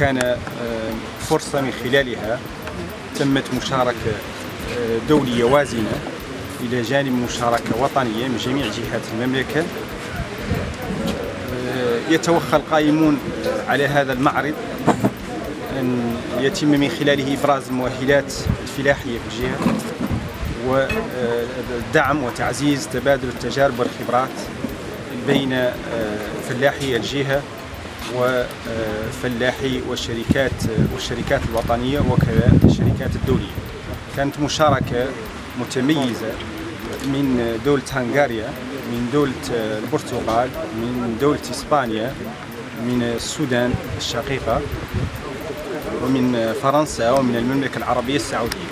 وكان فرصة من خلالها تمت مشاركة دولية وازنة إلى جانب مشاركة وطنية من جميع جهات المملكة. يتوخى القائمون على هذا المعرض أن يتم من خلاله إبراز المؤهلات الفلاحية في الجهة ودعم وتعزيز تبادل التجارب والخبرات بين فلاحي الجهة وفلاحي والشركات والشركات الوطنية وكذا الشركات الدولية. كانت مشاركة متميزة من دولة هنغاريا من دولة البرتغال من دولة إسبانيا من السودان الشقيقة ومن فرنسا ومن المملكة العربية السعودية.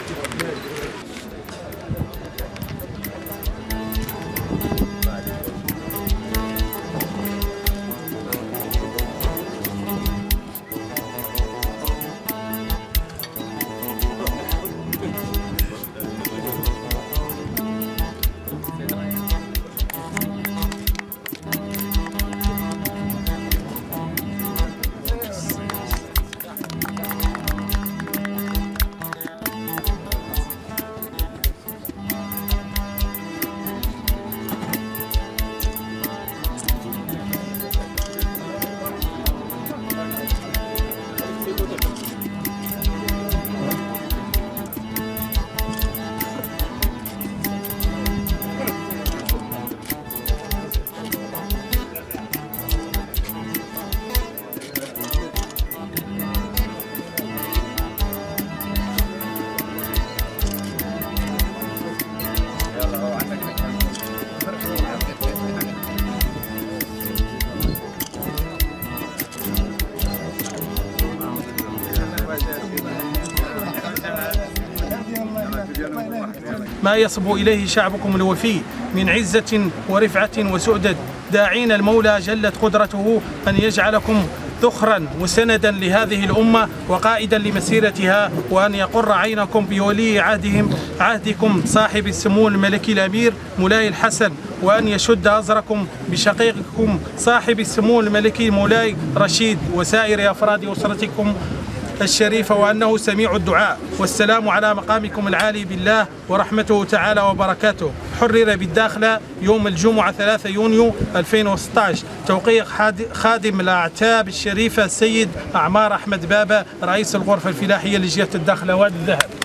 ما يصبو إليه شعبكم الوفي من عزة ورفعة وسؤدد. داعين المولى جلت قدرته أن يجعلكم ذخرا وسندا لهذه الأمة وقائدا لمسيرتها وأن يقر عينكم بولي عهدهم عهدكم صاحب السمو الملكي الأمير مولاي الحسن وأن يشد أزركم بشقيقكم صاحب السمو الملكي مولاي رشيد وسائر أفراد أسرتكم الشريفة وأنه سميع الدعاء. والسلام على مقامكم العالي بالله ورحمته تعالى وبركاته. حرر بالداخلة يوم الجمعة 3 يونيو 2016 توقيع خادم الأعتاب الشريفة السيد أعمار أحمد بابا رئيس الغرفة الفلاحية لجهة الداخلة وادي الذهب